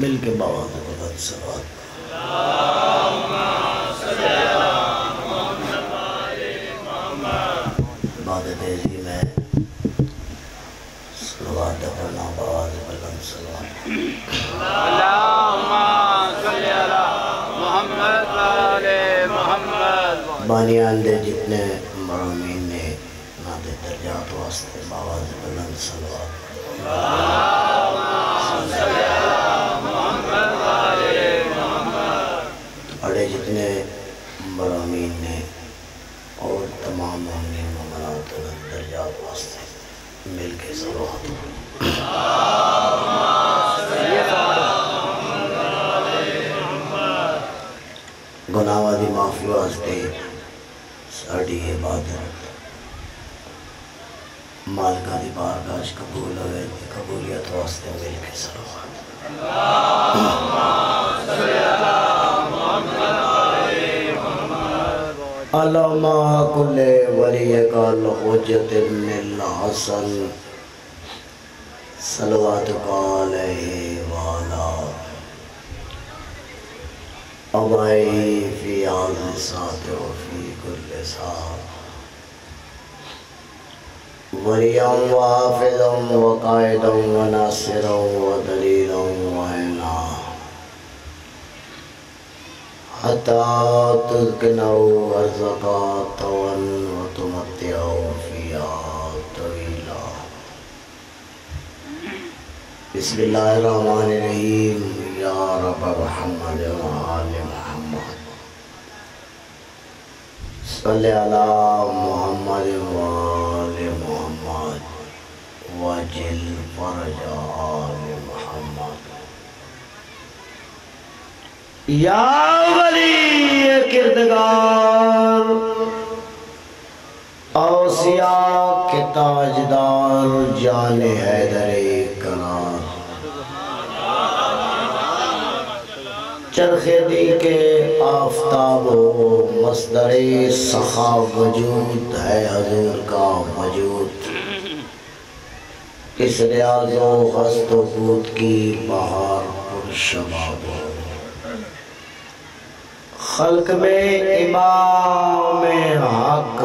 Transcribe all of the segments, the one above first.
मिल के बाबा के बुलंद सवाल बाद तेज़ी में सलवात पढ़ना बाबा के बुलंद सवाल बानियान दे जितने मरमीन ने नादे दर्जात वास्ते बाबा के बुलंद सलवात जितने मरामीन ने और तमाम ममनात दर्जात वास्ते मिल के। सलवात गुनाहों की माफ़ी वास्ते साड़ी इबादत। मालका की बारगाह च कबूल होवे कबूलियत वास्ते मिल के सलवात अलामा कुल्ले वली काल हुज्जत हसन। सलवात काल वाला अबाई फ़ी आल साथ फ़ी कुल सा वलियम वाफिदम वकायदम वनासिरम वदलीलम वैना हता तुदकनौ अर्ज़का तवन वतुमत्तियौ फिया तवीला बिस्मिल्लाहिर्रहमानिर्रहीम या रब मुहम्मद व आले मुहम्मद सल्ले अला मुहम्मद व आले मुहम्मद वजिल फरज आले मुहम्मद या के ताजदार के आफताब मसदर सखा वजूद है, हजूर का वजूद। इस रियाजो हस्त की बहार पुरशबाब हो। खल्क में इमाम हक,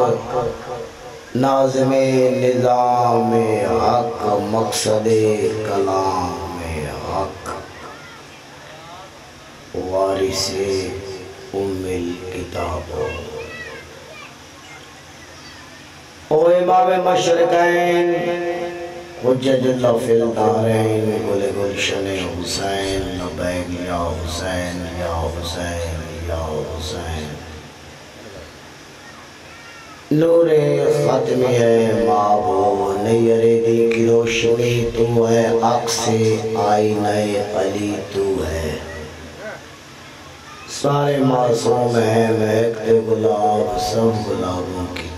नाजम निज़ाम हक, मकसद कलाम हक। वारिस उम्मिल किताब। ओ इमाम मशरकैन हुसैन या हुसैन या हुसैन। हुसैन नूरे खातमी है माबो नैरे दी की रोशनी तू है अक्स आई नए अली, तू है। सारे मासूम है, महकते गुलाब, सब गुलाबों की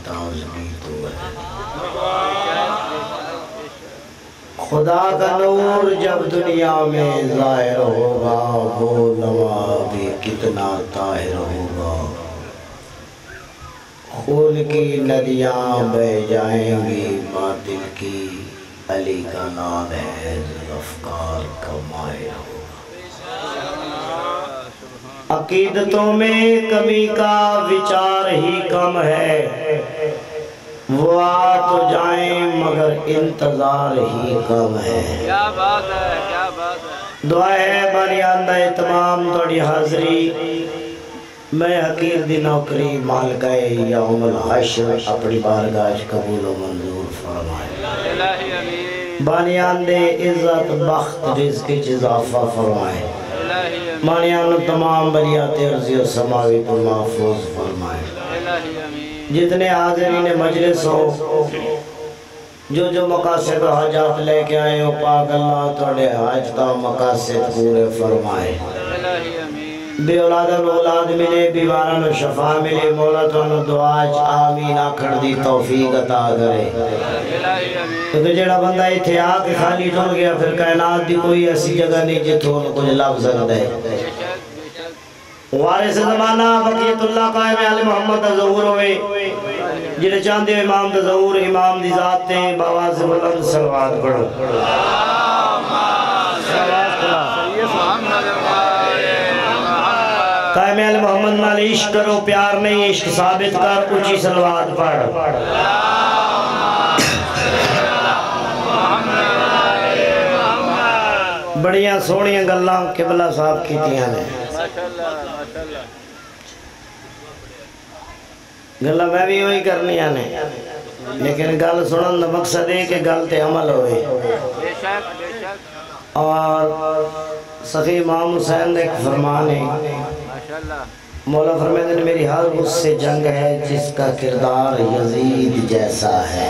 खुदा का नूर जब दुनिया में ज़ाहिर होगा, वो लम्हा भी कितना ताहिर होगा। खून की नदियाँ बह जाएँगी, बातिल की अली का नाम है जुल्फकार का माहिर होगा। अकीदतों में कमी का विचार ही कम है। वो आ तो जाए मगर इंतज़ार ही कम है। क्या बात है क्या बात है। दुआ है बारी आंदा है तमाम थोड़ी हाजरी। मैं हकीर दी नौकरी माल गए या उमल हश्र अपनी बारगाह कबूल मंजूर फरमाए। बानियान दे इज़्ज़त बख्त रिज्क इजाफा फरमाए। बानियान तमाम बलियात अर्जी और समावी तो महफूज जितने हाजिरीन मजलिस हो जो जो मकासद हाजात लेके आए हो पाक अल्लाह थोड़े हाज का मकासद पूरे फरमाए। बे औलादन औलाद मिले बीमारां नु शफा मिले, मौला तुहानू दुआ आमीन आखण दी तौफीक अता करे। क्योंकि जेड़ा बंदा इथे आके खाली टुर गया, फिर कायनात दी कोई ऐसी जगह नहीं जिथों कुछ लभ सकदा है। वारिस जमाना बकीयतुल्लाह कायम अल मोहम्मद दा ज़हूर होवे। जेड़े चाहंदे हो इमाम दा ज़हूर, इमाम दी जात ते बाबा से बुलंद सलवात पढ़ो। मोहम्मद वाले मोहम्मद कायम नाल करो, प्यार नहीं, इश्क साबित कर, ऊँची सलवात पढ़। बड़िया सोहनिया गल्लां किबला साहब कीतियाँ ने। माशाल्लाह मैं भी वही करनिया ने। लेकिन गल सुनन का मकसद है कि गल ते अमल बेशक और सखी इमाम हुसैन एक फरमान है मौला फरमाते हैं मेरी हर उससे जंग है जिसका किरदार यजीद जैसा है।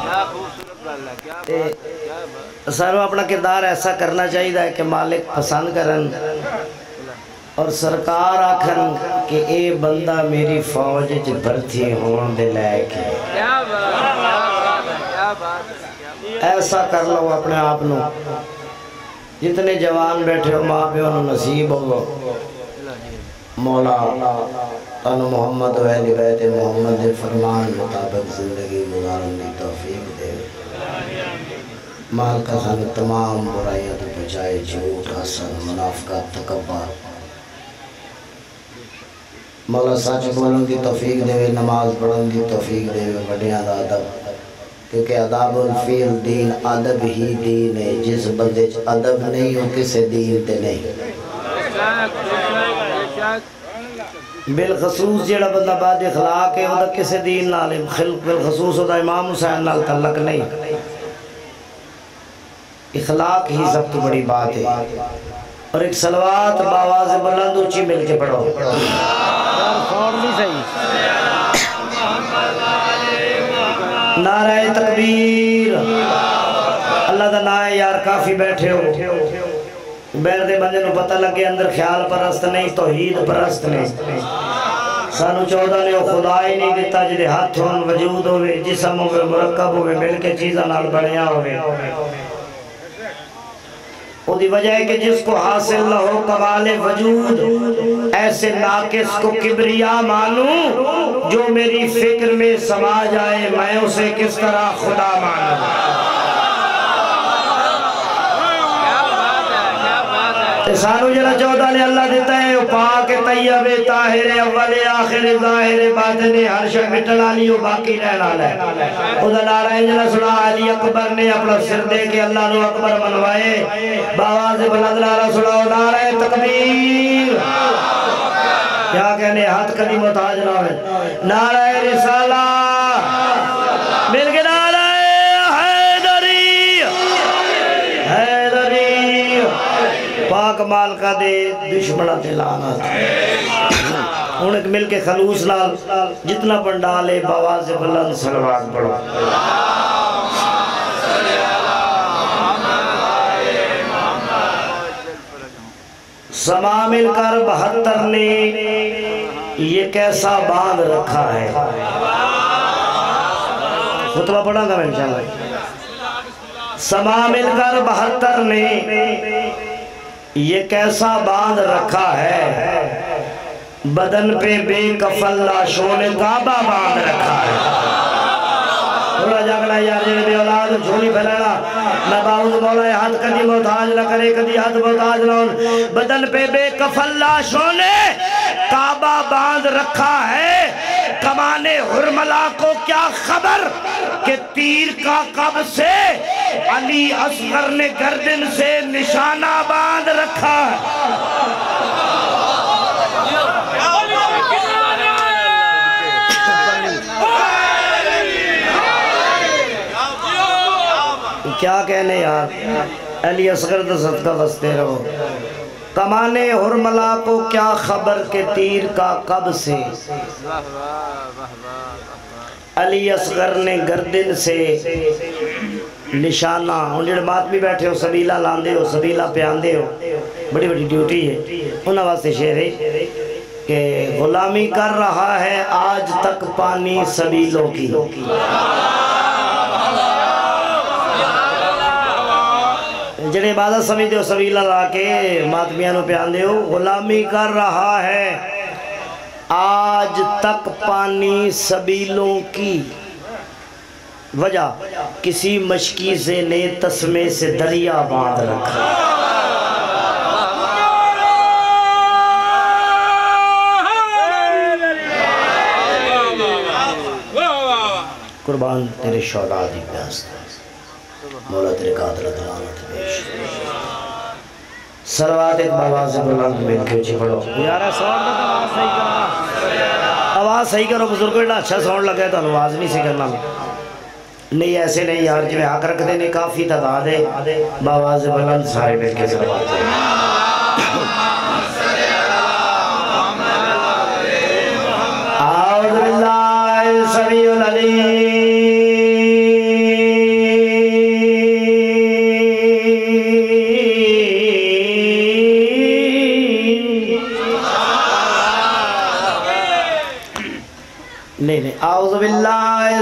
क्या खूबसूरत गल है क्या ते सानू अपना किरदार ऐसा करना चाहिए कि मालिक पसंद करन और सरकार आखन कि ये बंदा मेरी फौज च भर्ती होने दे लायक है ऐसा कर लो अपने आप नु जितने जवान बैठे हो माँ प्यो नसीब हो मौला तन मोहम्मद वैली बैत मोहम्मद फरमान मुताबिक ज़िंदगी गुजारन की तौफीक दे माल का हमें तमाम बुराइयाँ तो बचाए जीवों का सर मुनाफ का तकबर मौला सच बोलन की तोफीक देवे, नमाज़ पढ़न की तोफीक देवे बड़िया का अदब। क्योंकि अदब फील दीन अदब ही दीन है। जिस बंदे अदब नहीं हो किसी दीन ते नहीं। बिलखसूस जोड़ा बंदा बाद खला है किसी दीन ना खिल बिलखसूस इमाम हुसैन नाल तलक नहीं। इखलाक ही सब तो बड़ी बात है। और एक सलवात बावाज बुलंद ऊँची मिल के पढ़ो। सही नाराय तकबीर अल्लाह का नाम है, यार, काफ़ी बैठे हो। दे बंदे नु पता लगे, अंदर ख्याल परस्त नहीं, तौहीद परस्त नहीं। सानू चौदह ने खुदा ही नहीं दिता, जिदे हथ होन वजूद होवे, जिस्म होवे, मुरक्कब होवे मिल के चीज़ां बनया होवे। वजह कि जिसको हासिल न हो कमाल वजूद, ऐसे नाकिस को किबरिया मानू जो मेरी फ़िक्र में समा जाए, मैं उसे किस तरह खुदा मानूं? सानू जरा चौदह ने अल्लाह देता है पाक तैयबे ताहिर अव्वल आखिर ज़ाहिर बातिन हर शय मिटण वाली वो बाकी रहने वाला है ओदा नारा है जरा सुना अली अकबर ने अपना सिर दे के अल्लाह नु अकबर मनवाए बाबा से बुलंद नारा सुनाओ नारा है तकबीर क्या कहने हाथ कदी मोहताज ना हो नारा है रिसाला कमाल का दे, दुश्मन ते लाना हूँ एक मिलके खलूस लाल जितना पंडाल है बाबा से बल्लन सलवार पढ़ो समा मिलकर बहत्तर ने ये कैसा बाँध रखा है? खुतबा पढ़ा था मैं समा मिलकर बहत्तर ने ये कैसा बाँध रखा है? बदन पे बेकफल लाशों ने गाबा बाँध रखा है। हाथ हाथ मोहताज बदन पे बेकफल लाशों ने काबा बाँध रखा है। कमाने हुरमला को क्या खबर कि तीर का कब से अली असगर ने गर्दन से निशाना बाँध रखा है? क्या कहने यार? अली असगर तो सदका बसते रहो। कमाने हुरमला को क्या खबर के तीर का कब से? अली असगर ने गर्दन से निशाना हूँ जेडे मातमी बैठे हो, सबीला लांदे हो, सबीला पियांदे हो। बड़ी बड़ी ड्यूटी है। उन्होंने वास्ते शेर है कि गुलामी कर रहा है आज तक पानी सबीलों की। ਜਿਹੜੇ ਇਬਾਦਤ ਸਮਝਦੇ ਹੋ ਸਬੀਲਾ ਲਾ ਕੇ ਮਾਤਮੀਆਂ ਨੂੰ ਪਿਆਉਂਦੇ ਹੋ ਗੁਲਾਮੀ ਕਰ ਰਹਾ ਹੈ आज तक पानी सबीलों की वजह किसी मशकी से ने तस्मे से दरिया बांध रखा कुर्बान तेरे शौला दी प्यास तो आवाज़ सही करो। बुज़ुर्ग सही अच्छा सौंड लगे तो आवाज़ नहीं से करना। नहीं, ऐसे नहीं यार जिम्मे हक रखते ने काफ़ी तादाद है बाबाज बुलंद सारे मिल नहीं नहीं आउज़ बिल्लाह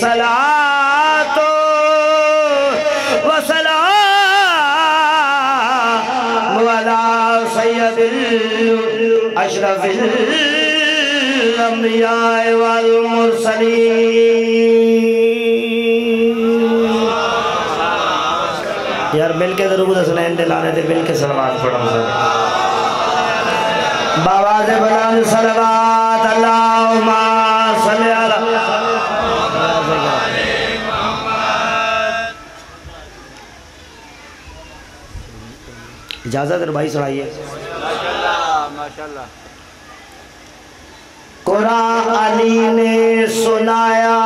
सला तो वसला वला सैद अशरफ यार, मिल के ज़रूर हसनैन दिलाने थे मिल के सलवार पढ़ो बाबा से बना सलवार इजाज़त है भाई सुनाइए अली ने सुनाया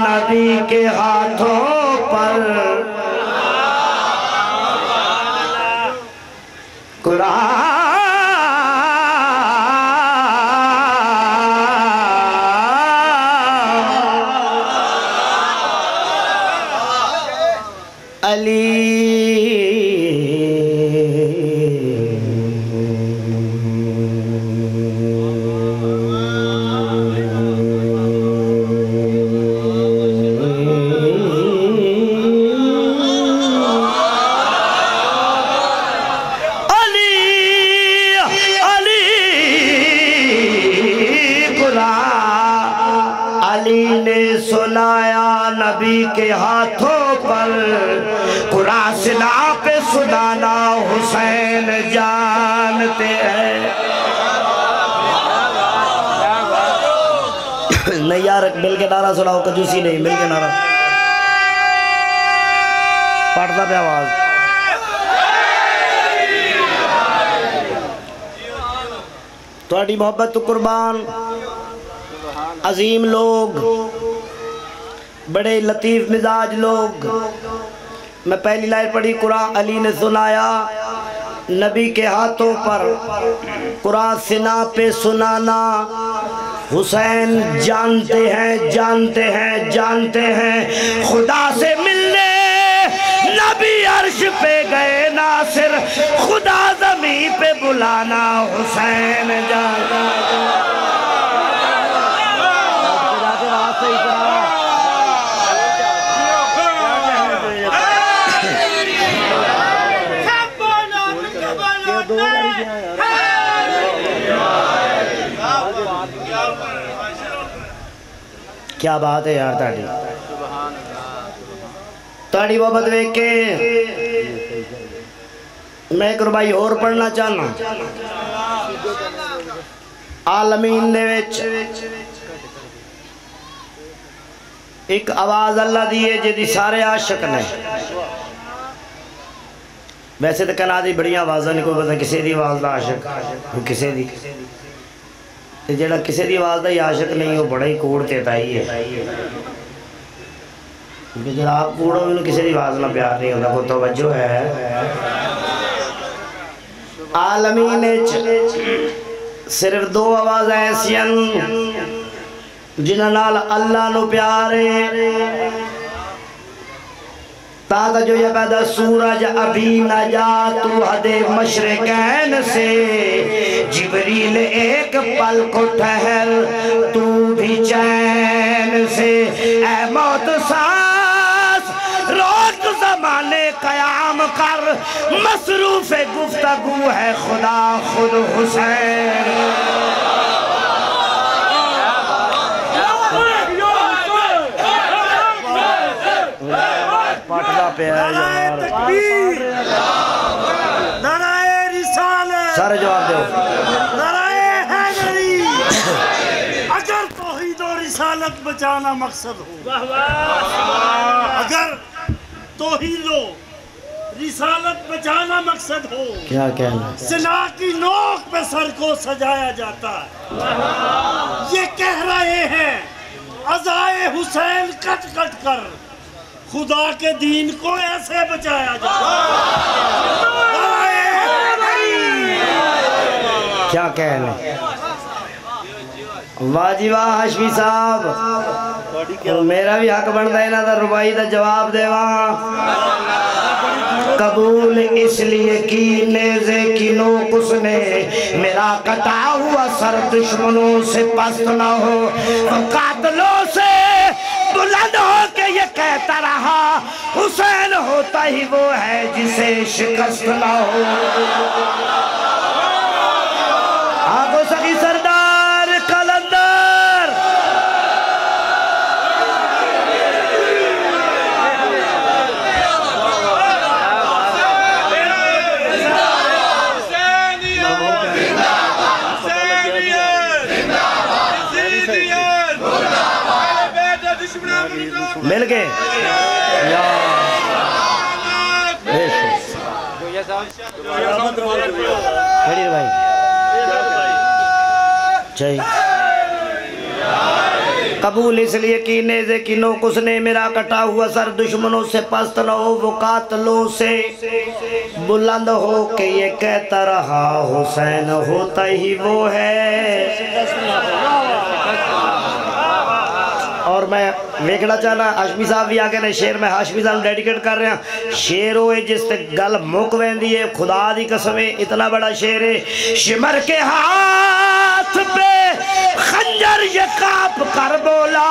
नबी के हाथों पर। कुरान सुनाओ, कजूसी नहीं, मिल के नारा। पढ़ता पे आवाज़। थोड़ी मोहब्बत तो कुर्बान। अजीम लोग। बड़े लतीफ़ मिजाज लोग। मैं पहली लाइन पढ़ी, कुरान अली ने सुनाया, नबी के हाथों पर। कुरान सिना पे सुनाना। हुसैन जानते हैं जानते हैं जानते हैं। खुदा से मिलने नबी अर्श पे गए ना नासिर। खुदा जमी पे बुलाना हुसैन जाना। क्या बात है यार ताड़ी? ताड़ी बाबत वेख। के मैं रुबाई और पढ़ना चाहना। आलमीन दे विच। एक आवाज़ अल्लाह दी है जिहदी सारे आशक ने। वैसे तो कना दी बड़ियाँ आवाज़ां नहीं कोई पता किसी दी आवाज़ दा आशिक, किसी दी। ते जेड़ा किसी दी आवाज़ दा ही आशिक नहीं वो बड़ा ही कूड़ ते ताई है। क्योंकि जेड़ा आप कूड़ उन्हें किसी दी आवाज़ ना प्यार नहीं होता कोई तवज्जो है। आलमीन च सिर्फ़ दो आवाज़ ऐसियाँ जिन्हों अल्लाह नु प्यार है। ताकि जो ये पैदा सूरज अभी न जा, तू हदे मशरकैन से। जिबरील एक पल को ठहर, तू भी चैन से। ए मौत सांस रोक जमाने कयाम कर। मसरूफ गुफ्तगू है खुदा खुद हुसैन। पे रिसालत। सारे जवाब दो। नाराए अगर तौहीद और रिसालत बचाना मकसद हो। अगर तौहीद हो रिसालत बचाना मकसद हो। क्या कहना सिना की नोक पे सर को सजाया जाता है। ये कह रहे हैं अजाए हुसैन कट कट कर। खुदा के दीन को ऐसे बचाया है क्या कहने? वाह जी वाह, हाशमी साहब। मेरा भी हक बनता है ना रुबाई का जवाब देवा। कबूल इसलिए की नेजे किनो कुसने मेरा कटा हुआ सर दुश्मनों से पस्त न हो। कातलों से बुलंद हो के ये कहता रहा, हुसैन होता ही वो है जिसे शिकस्त न हो आगो सगी सरदार कलंदर मिल गए। खड़ी भाई। जय। कबूल इसलिए कीने से किनो कुसने मेरा कटा हुआ सर दुश्मनों से पस्त न हो वो कातलों से। बुलंद हो के ये कहता रहा हुसैन होता ही वो है और मैं वेखना चाहना, हाशमी साहब भी आ ने शेर मैं हाशमी साहब डेडिकेट कर रहा शेर होए जिस ते गल मुक वेंदी है, खुदा की कसम है, इतना बड़ा शेर है। शिमर के हाथ पे खंजर ये काप कर बोला,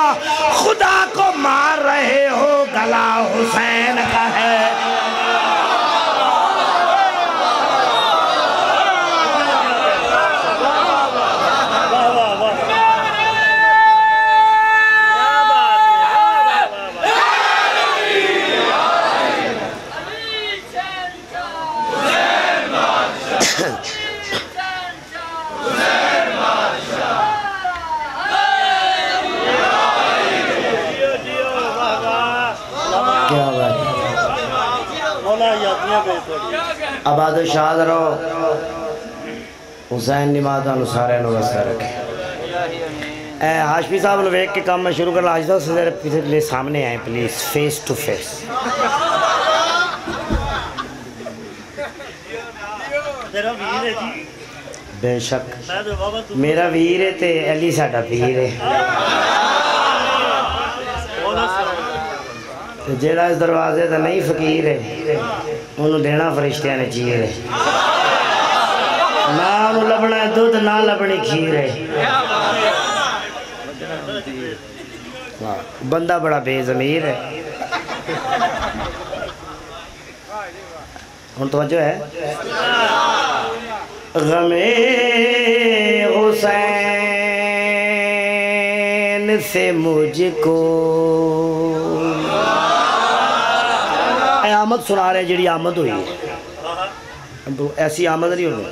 खुदा को मार रहे हो, गला हुसैन का है क्या बात है मौला यादियाँ गए थोड़ी आबाद शाद रहो। हुसैन निमादा सारे वस्ता रखे। हाशमी साहब वेख के काम मैं शुरू कर हाजी साहब जरा पिछले सामने आए प्लीज़ फेस टू फेस बेशक। मेरा वीर है तो अली साडा वीर है। ਤੇ ਜਿਹੜਾ ਇਸ ਦਰਵਾਜ਼ੇ ਦਾ ਨਹੀਂ ਫਕੀਰ ਹੈ ਉਹਨੂੰ ਦੇਣਾ ਫਰਿਸ਼ਤਿਆਂ ਨੇ ਚੀਰ ਹੈ ਨਾ ਉਹਨੂੰ ਲੱਭਣਾ ਹੈ ਦੁੱਧ ਨਾ ਲੱਭਣੀ ਖੀਰ ਹੈ ਵਾਹ, ਬੰਦਾ ਬੜਾ ਬੇਜ਼ਮੀਰ ਹੈ ਹੁਣ ਤਵੱਜੋ ਹੈ गमे हुसैन से मुझको ए आमद सुना रहे जी आमद हुई है। अब ऐसी आमद नहीं होनी।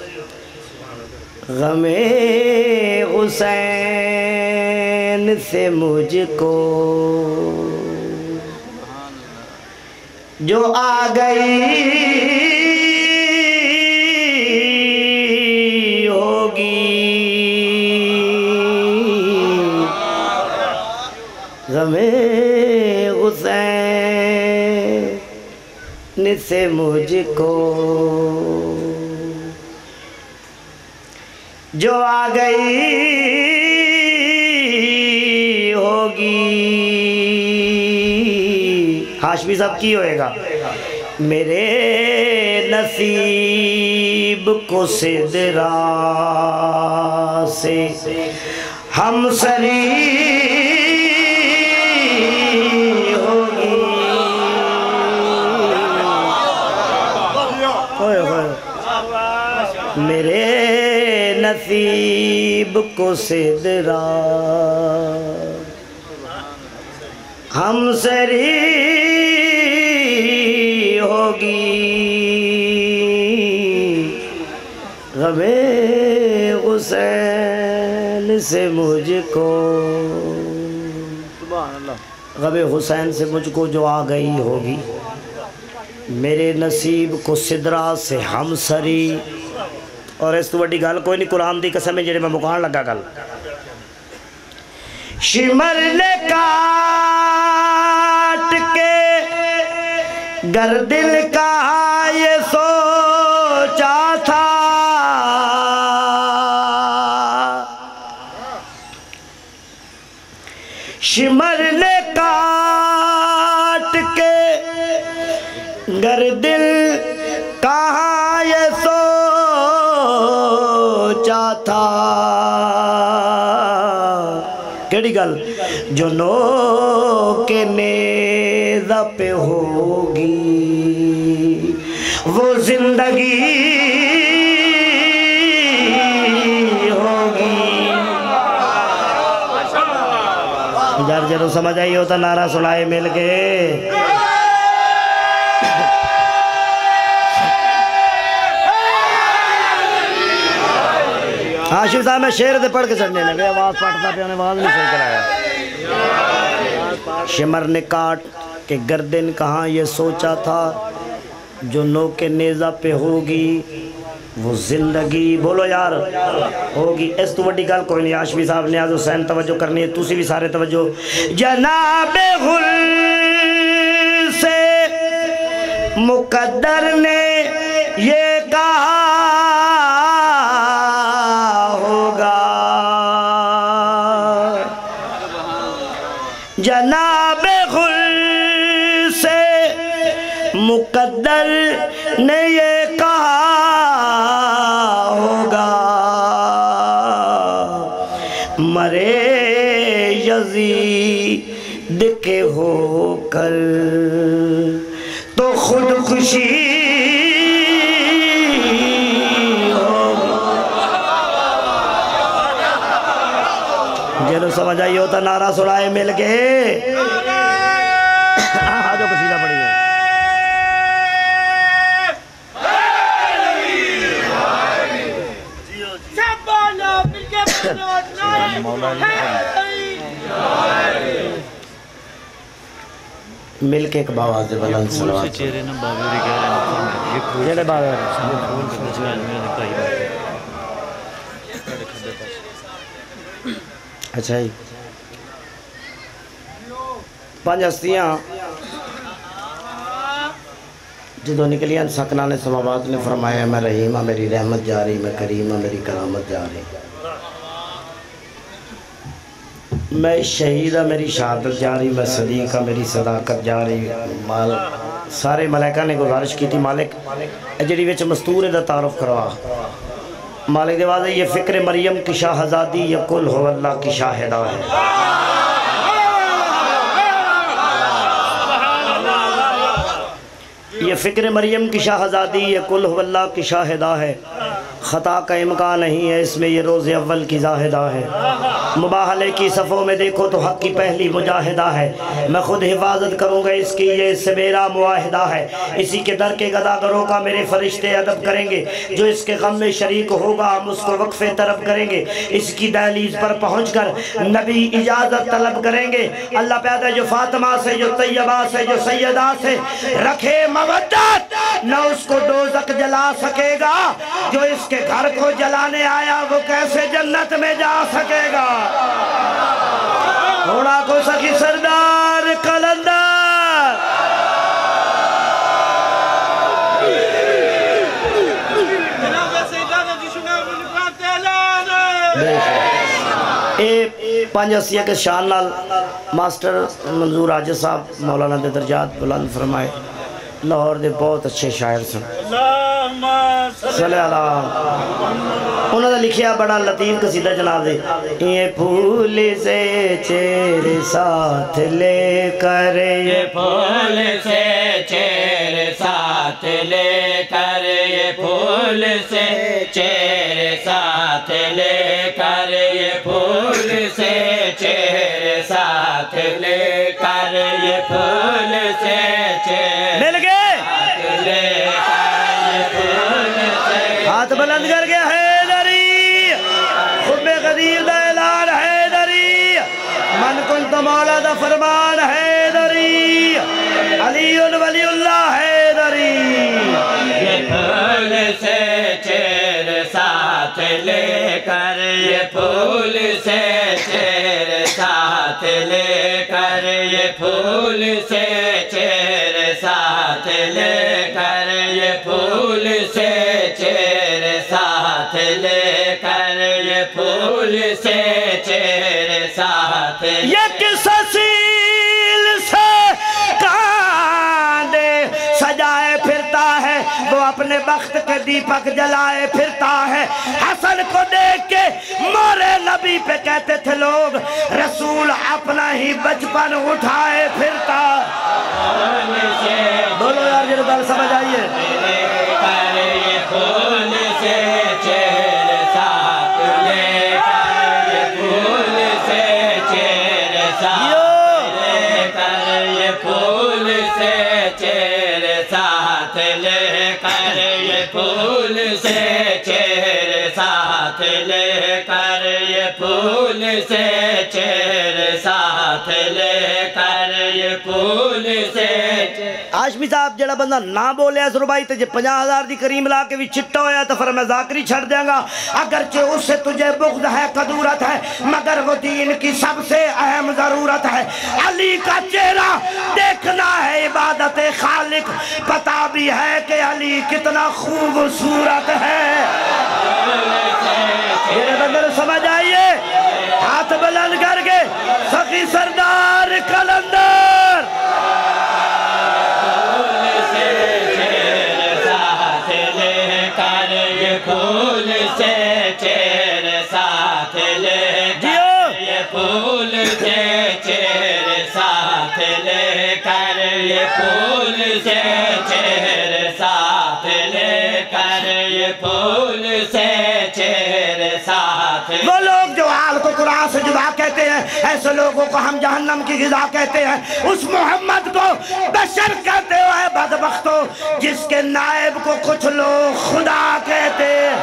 गमे हुसैन से मुझको, जो आ गई होगी। गमे से मुझको। जो आ गई होगी। हाशमी साहब की होएगा। मेरे नसीब को सिदरा से। हम सरी मेरे नसीब को सिदरा। हम सरी होगी। गमे हुसैन से मुझको। गमे हुसैन से मुझको जो आ गई होगी। मेरे नसीब को सिदरा से हम सरी और इस तो वड्डी गल कोई नहीं, कुरान दी कसम जेड़े मैं मुकान लगा गल। शिमर काट के गर दिल का ये सोचा था। शिमर काट के गर दिल कहाँ केड़ी गल, जो नो के नेजा पे होगी। वो ज़िंदगी होगी। यार ज़रूर समझ आई हो तो नारा सुनाए मिल के आशिफ साहब, मैं शेर पढ़ के चढ़ने लगे। आवाज़ पढ़ता पे आवाज़ नहीं सही कराया शिमर ने काट के गर्दन, कहाँ ये सोचा था? जो नो के नेजा पे होगी, वो ज़िंदगी। बोलो यार, होगी। इस तो वड्डी गल कोई नहीं। आशमी साहब न्याज हुसैन तवज्जो करनी है। तुसी भी सारे तवज्जो। जनाब से मुकद्दर ने ये मुकद्दर ने ये कहा होगा। मरे यजीद के होकर तो खुद खुशी समझ आई हो तो नारा सुनाए मिल के। आ जाओ पसीना पड़ी। मिल के एक बाबा दे बलन चेहरे बाबे रे कह रहे ये फूल जेड़े रे फूल आदमी ने बात अच्छा ही पाँच हस्तियाँ जो निकलियाँ सकना ने समावाद ने फरमाया मैं रहीम हाँ, मेरी रहमत जा रही मैं करीम हाँ, मेरी करामत जा रही। मैं शहीद हाँ मेरी शहादत जा रही, मैं सदीक हाँ मेरी सदाकत जा रही। माल, सारे मलैका ने गुजारिश की थी, मालिक जी विच मस्तूर का तारुफ करवा। मालिक के बाद ये फ़िक्र मरियम की शाहजादी या कुल हो अल्लाह की शाहिदा है। ये फ़िक्र मरियम की शाह शाहजादी या कुल हो अल्लाह की शाहिदा है। ख़ता का इम्कान नहीं है, इसमें ये रोज़ अव्वल की जाहिदा है। मुबाहले की सफ़ों में देखो तो हक की पहली मुजाहिदा है। मैं खुद हिफाजत करूँगा इसकी, ये इससे मेरा मुआहदा है। इसी के दर के गदागरों का मेरे फरिश्ते अदब करेंगे। जो इसके गम में शरीक होगा, हम उसको वक्फ़े तरफ़ करेंगे। इसकी दहलीज पर पहुँच कर नबी इजाज़त तलब करेंगे। अल्लाह पैदा जो फातिमा से, जो तैयबा से, जो सैदा से, रखे मवद्दत। न उसको दोजक जला सकेगा। जो उसके घर को जलाने आया, वो कैसे जन्नत में जा सकेगा? थोड़ा को सखी सरदार कलंदर। पंज के शान लाल मास्टर मंजूर राज साहब मौलाना के दर्जात बुलंद फरमाए, लाहौर के बहुत अच्छे शायर सन। उन्होंने लिखिया बड़ा लतीफ कसीदा जनाब दे। ये फूल से चेरे साथ ले कर ये फूल से चेरे साथ ले कर ये फूल से चेरे साथ ले कर ये फूल से चेरे साथ ले लेकर, ये फूल से चेर साथ लेकर, ये फूल से चेर साथ लेकर, ये फूल से चेर साथ लेकर, ये फूल से चेर साथ ये किस वक्त के दीपक जलाए, फिरता है। हसन को देख के मोरे नबी पे कहते थे लोग, रसूल अपना ही बचपन उठाए, फिरता। बोलो यार समझ आइए। फूल से चेर साथ लेकर ये फूल से चेर साथ लेकर ये से आशमी साहब, जड़ा बंदा ना बोलिया सुरबाई ते जे 50000 दी करीम ला के भी चिट्टा होया तो फिर मैं जाकरी छड़ देंगा अगर चे उससे तुझे बुग्ध है, कदूरत है, मगर वो दीन की सबसे अहम ज़रूरत है। अली का चेहरा देखना है इबादत खालिक, पता भी है कि अली कितना खूबसूरत है। समझ आइए? फूल से चेर साथ लेकर ये फूल से चेर साथ वो लोग जो हाल को कुरान से जुदा कहते हैं ऐसे लोगों को हम जहन्नम की गिजा कहते हैं। उस मोहम्मद को बशर कहते हुए बदबख्तो जिसके नायब को कुछ लोग खुदा कहते हैं।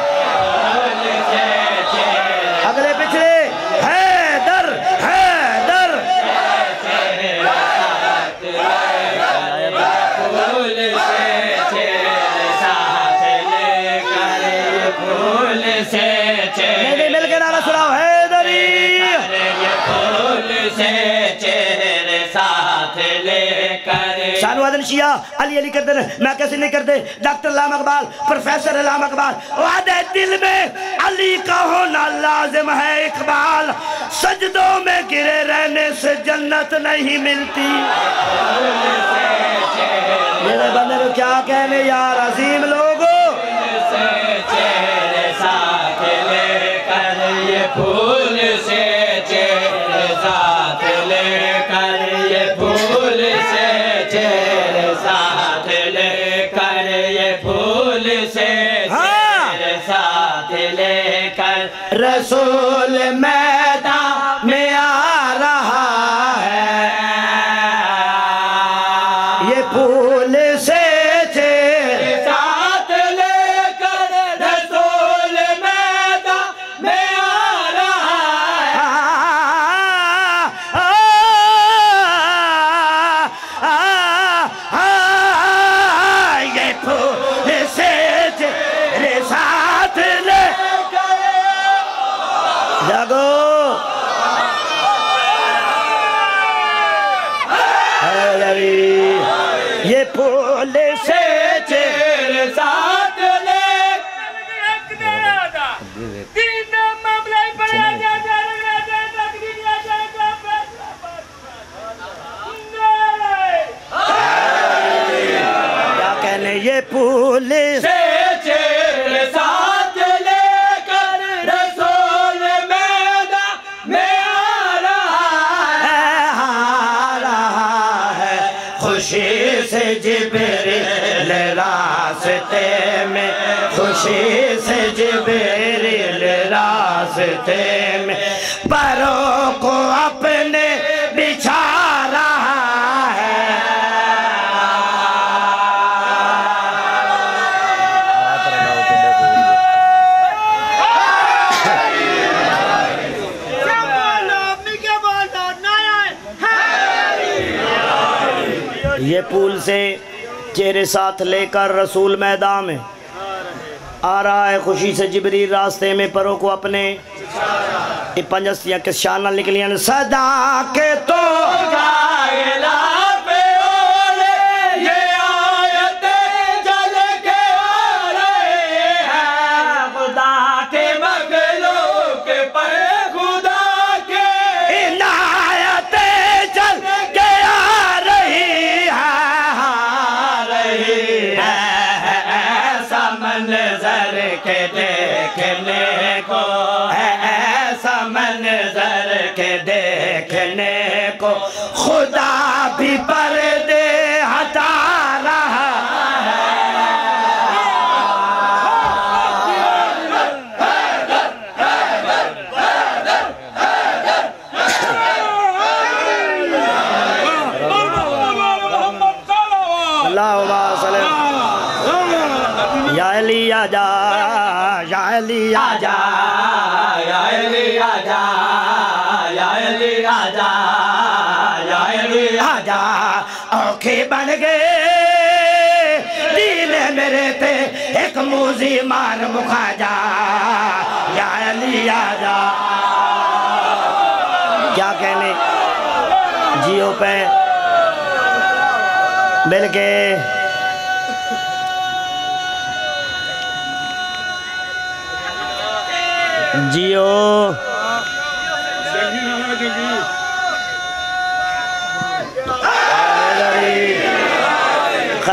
साथ लेकर शानू आदम शिया अली अली करते मैं कैसे नहीं करते डॉक्टर लाम अकबाल प्रोफेसर अलाम अकबाल वादे दिल में अली का होना लाजिम है इकबाल। सजदों में गिरे रहने से जन्नत नहीं मिलती। मेरे बंदे को क्या कहने यार अजीम लोगों? हाँ। क्या कहने ये फूल से तेरे साथ लेकर रसूल में आ रहा आ रहा है। खुशी से जिबरील रास्ते में खुशी से जिबरील रास्ते में परों को अपने बिछा रहा है। ये पुल से चेहरे साथ लेकर रसूल मैदान में आ रहा है खुशी से जिबरी रास्ते में परों को अपने पंजस्तियाँ के शाना निकलियाँ सदा के तो खुदा भी पर्दे हटा रहा या अली आजा या अली आजा एक मान मुखा जा या अली जा। क्या कहने? जियो पे मिल के जियो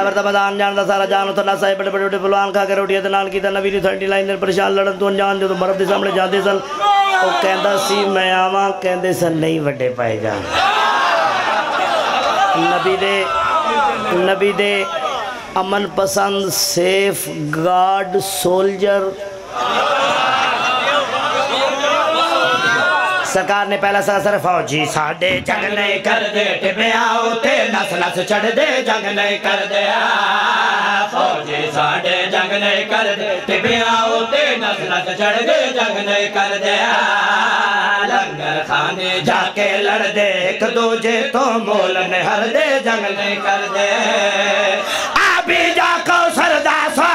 ਵਰਦਾ ਬਦਾਨ ਜਾਣਦਾ ਸਾਰਾ ਜਾਣ ਉਤਲਾ ਸਾਹਿਬ ਬੜੇ ਬੜੇ ਬਲਵਾਨ ਖਾ ਕੇ ਰੋਟੀਆਂ ਤੇ ਨਾਲ ਕੀਤਾ ਨਵੀਂ ਦੀ 30 ਲਾਈਨ ਦੇ ਪਰੇਸ਼ਾਨ ਲੜਨ ਤੋਂ ਅਣਜਾਣ ਜਦੋਂ ਬਰਫ ਦੇ ਸਾਹਮਣੇ ਜਾਂਦੇ ਸਨ ਉਹ ਕਹਿੰਦਾ ਸੀ ਮੈਂ ਆਵਾਂ ਕਹਿੰਦੇ ਸਨ ਨਹੀਂ ਵੱਡੇ ਪਾਏ ਜਾਣ ਨਬੀ ਦੇ ਨਬੀ ਦੇ ਅਮਨ ਪਸੰਦ ਸੇਫ ਗਾਰਡ ਸੋਲਜਰ सरकार ने पहला सा सर फौजी, साडे जग नहीं कर दे टिपे आओ ते, नस नस चढ़ दे जग नहीं कर दे फौजी, साडे जग नहीं कर दे टिपे आओ ते, नस नस चढ़ दे जग नहीं कर दे लंगर खाने जाके लड़ दे एक दूजे तो मोल ने हर दे जग नहीं कर दे अभी जाको सरदा सा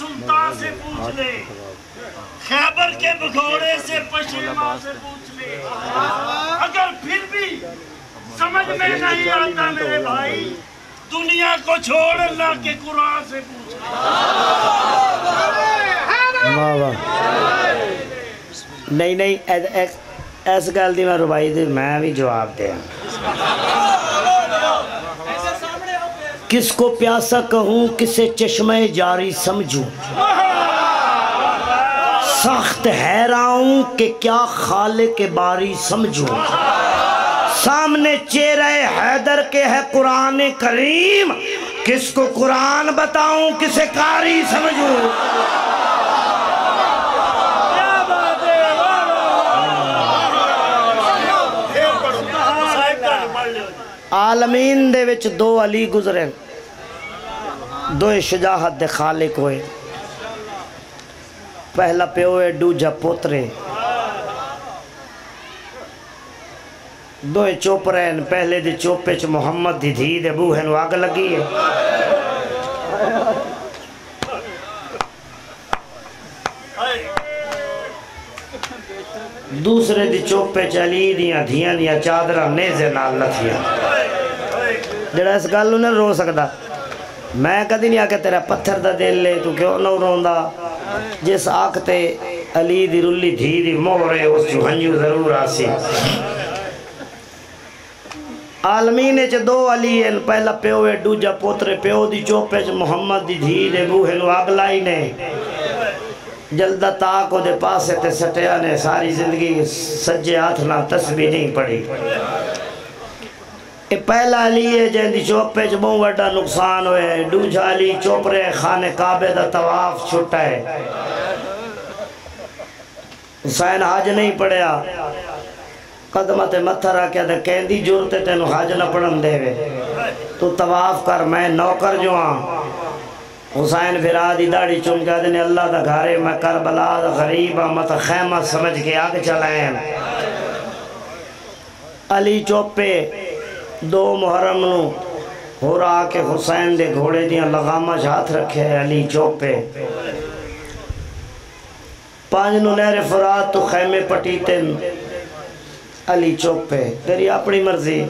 सुल्तान से पूछ ले। खैबर के भगोड़े से पशीमा से पूछ ले। अगर फिर भी समझ में नहीं आता मेरे भाई, दुनिया को छोड़ अल्लाह के कुरान से पूछ ले। नहीं नहीं इस गल की मैं रुबाई मैं भी जवाब दिया किसको प्यासा कहूँ, किसे चश्मे जारी समझूँ? सख्त हैराऊँ कि क्या खाले के बारी समझूँ? सामने चेहरे हैदर के है कुरान करीम। किसको कुरान बताऊँ, किसे कारी समझूं? आलमीन दे विच दो अली गुजरे दो शजाहत दे खालिक होए। पहला प्यो है, दूजा पोतरे दो चोपरे पहले दे चोपे च मुहम्मद दी धी दे बूहे अग लगी है। दूसरे दी चोपे चली दियाँ धियाँ दियाँ चादर नेजे नाल नथियाँ जड़ा इस गल नूं रो सकदा, मैं कदी नहीं आके तेरा पत्थर दा दिल ले, तू क्यों नो रोंदा? जिस आख ते अली दी रुल्ली धी दी मोहर है उस हंजू ज़रूर आसी। आलमीने च दो अली हैं पहला प्यो है, दूजा पोतरे प्यो दी चोपे च मोहम्मद दी धी दे बूहे नु अग लाई ने। जलदा ताक ओदे पास ते सटिया ने सारी ज़िंदगी सज्जे हाथ ना तस्बी नहीं पड़ी ए पहला अली है जैंदी चौपे च बहुत वड्डा नुकसान होए दूजा अली चोपरे खाने काबे दा तवाफ छुटा है। हुसैन हज नहीं पढ़िया। कदम ते मत्था रखा तो कहती ज़रूरत तेन हज न पढ़न देवे। तू तवाफ कर, मैं नौकर जो हाँ। हुसैन फिरा दी दाड़ी चुमका देने अल्लाह का घारे मैं कर बलाद गरीब मत खैमा समझ के आग चलाएँ। अली चौपे, दो मुहर्रम हो रहा के हुसैन दे घोड़े दिया लगामा हाथ रखे अली चौपे। पाँच नु नहर फरात तो खैमे पटीते अली चौपे, तेरी अपनी मर्ज़ी।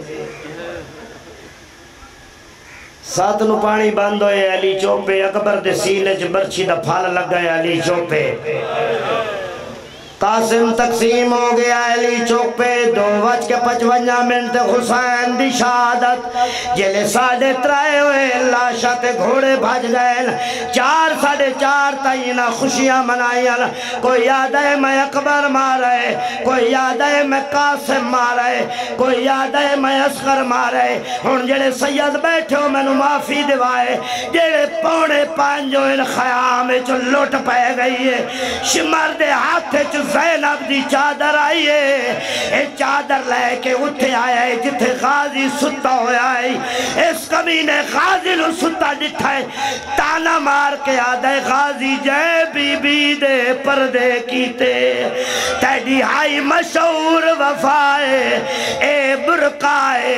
सात नु पानी बंद होए, अली चौपे, अकबर के सीने च बरछी दा फल लगा अली चौपे। कासिम तकसीम हो गया, अली चौक पे दो बज के पचवंजा मिनट, हुसैन दी शहादत। ज़िले साढ़े त्राए हुए, लाशा ते घोड़े भज गए चार साढ़े चार ताई ना खुशियाँ मनाइया कोई याद है मैं अकबर मारे। कोई याद है मैं कासिम मारे। कोई याद है मैं असगर मारे। हूँ जेड़े सैयद बैठे हो, मैनू माफ़ी दिवाए। जेड़े पौने पाँच इन खयाम च लुट पै गई है। शिमर दे हाथ जैनब दी चादर आई है। चादर लेके उठे आया है, जिथे गाजी सुता होया है। इस कमी ने नु सुता डिठा है। ताना मार के आदे गाजी जय बीबी दे कीते। तेडी हाई मशहूर वफाए ए बुरकाए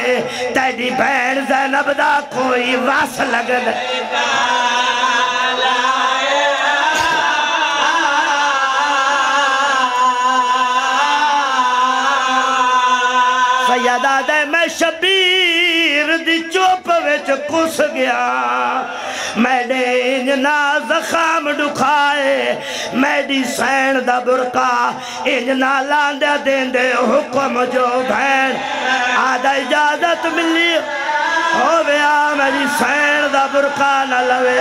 तेडी भैन जैनब दा कोई वस लगदा सैयदा दे मैं शबीर दी विच कुस गया। मैडे इंज ना जखाम दुखाए मैडी सैन दा बुरका इंज ना लांदे देंदे हुक्म जो भैन। आदा इजाज़त मिली, होवे आ मेरी सैन दा बुरका न लवे।